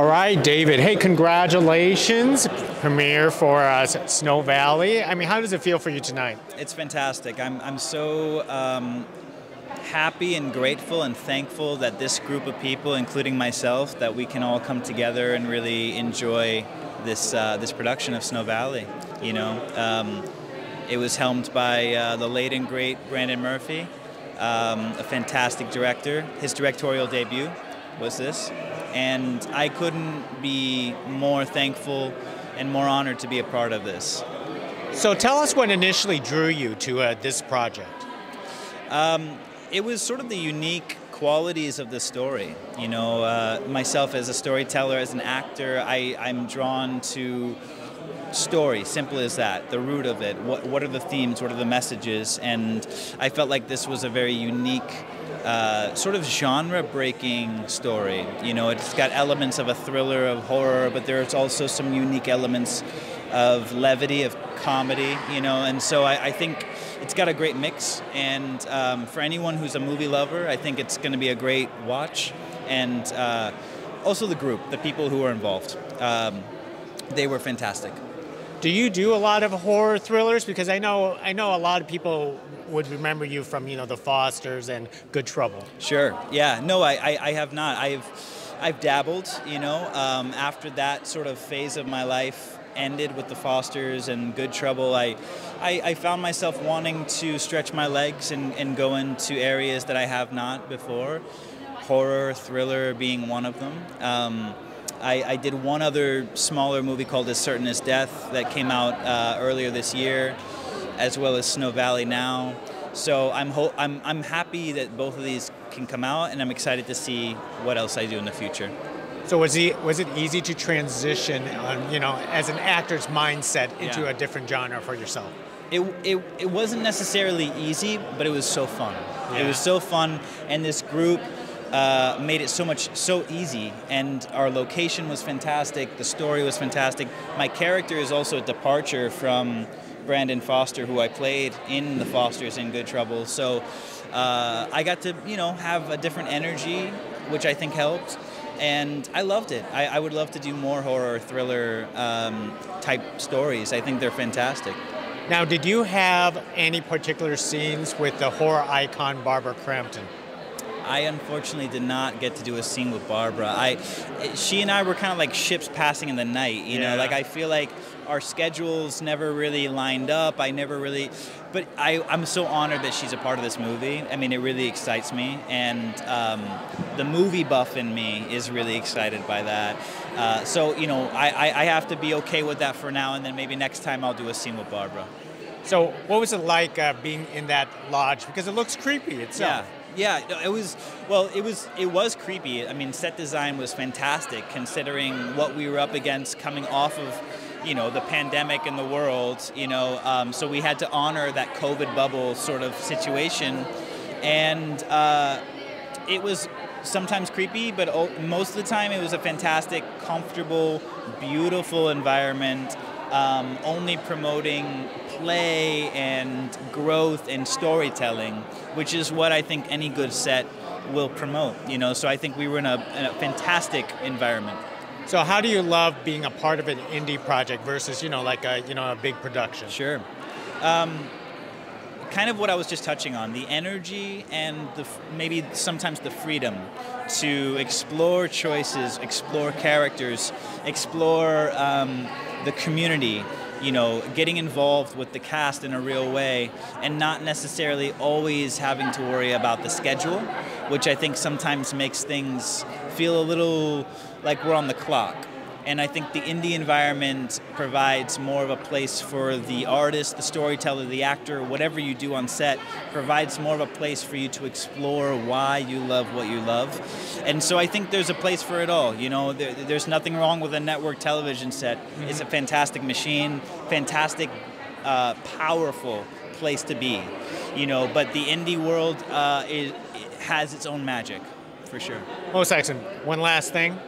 David. Hey, congratulations. Premiere for uh, Snow Valley. I mean, how does it feel for you tonight? It's fantastic. I'm, I'm so um, happy and grateful and thankful that this group of people, including myself, that we can all come together and really enjoy this, uh, this production of Snow Valley. You know, um, it was helmed by uh, the late and great Brandon Murphy, um, a fantastic director. His directorial debut was this and I couldn't be more thankful and more honored to be a part of this. So tell us what initially drew you to uh, this project. Um, it was sort of the unique qualities of the story. You know, uh, myself as a storyteller, as an actor, I, I'm drawn to story, simple as that, the root of it. What, what are the themes, what are the messages? And I felt like this was a very unique uh, sort of genre-breaking story. You know, it's got elements of a thriller, of horror, but there's also some unique elements of levity, of comedy. You know, and so I, I think it's got a great mix. And um, for anyone who's a movie lover, I think it's going to be a great watch. And uh, also the group, the people who are involved, um, they were fantastic. Do you do a lot of horror thrillers? Because I know I know a lot of people would remember you from you know the Fosters and Good Trouble. Sure. Yeah. No, I, I, I have not. I've I've dabbled. You know, um, after that sort of phase of my life ended with the Fosters and Good Trouble, I, I, I found myself wanting to stretch my legs and, and go into areas that I have not before. Horror, thriller being one of them. Um, I, I, did one other smaller movie called As Certain as Death that came out uh, earlier this year, as well as Snow Valley Now. So I'm, I'm, I'm happy that both of these can come out, and I'm excited to see what else I do in the future. So was he was it easy to transition, on, you know, as an actor's mindset into yeah. a different genre for yourself? It, it, it wasn't necessarily easy, but it was so fun. Yeah. It was so fun, and this group uh, made it so much so easy. And our location was fantastic. The story was fantastic. My character is also a departure from brandon foster who i played in the fosters in good trouble. So uh, i got to you know have a different energy which i think helped. And i loved it. I, I would love to do more horror thriller um, type stories. I think they're fantastic. Now did you have any particular scenes with the horror icon barbara crampton I unfortunately did not get to do a scene with Barbara. I, she and I were kind of like ships passing in the night. You yeah. know, like I feel like our schedules never really lined up. I never really, but I, I'm so honored that she's a part of this movie. I mean, it really excites me, and um, the movie buff in me is really excited by that. Uh, so you know, I, I have to be okay with that for now, and then maybe next time I'll do a scene with Barbara. So, what was it like uh, being in that lodge? Because it looks creepy itself. Yeah. Yeah, it was well. It was it was creepy. I mean, set design was fantastic considering what we were up against coming off of, you know, the pandemic in the world. You know, um, so we had to honor that COVID bubble sort of situation, and uh, it was sometimes creepy, but most of the time it was a fantastic, comfortable, beautiful environment. Um, only promoting play and growth and storytelling, which is what I think any good set will promote. You know, so I think we were in a, in a fantastic environment. So how do you love being a part of an indie project versus you know like a you know a big production? Sure. Um, kind of what I was just touching on the energy and the, maybe sometimes the freedom to explore choices, explore characters, explore um, the community, you know, getting involved with the cast in a real way and not necessarily always having to worry about the schedule, which I think sometimes makes things feel a little like we're on the clock. And I think the indie environment provides more of a place for the artist, the storyteller, the actor, whatever you do on set, provides more of a place for you to explore why you love what you love. And so I think there's a place for it all. You know, there, there's nothing wrong with a network television set. Mm-hmm. It's a fantastic machine, fantastic, uh, powerful place to be. You know, but the indie world uh, is, it has its own magic, for sure. Mo Saxon, one last thing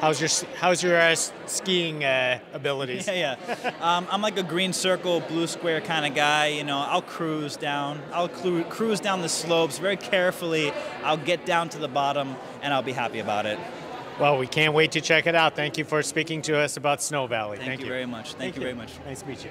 How's your How's your uh, skiing uh, abilities? Yeah, yeah. um, I'm like a green circle, blue square kind of guy. You know, I'll cruise down. I'll cru- cruise down the slopes very carefully. I'll get down to the bottom, and I'll be happy about it. Well, we can't wait to check it out. Thank you for speaking to us about Snow Valley. Thank, you, very much. Thank, you very much. Nice to meet you.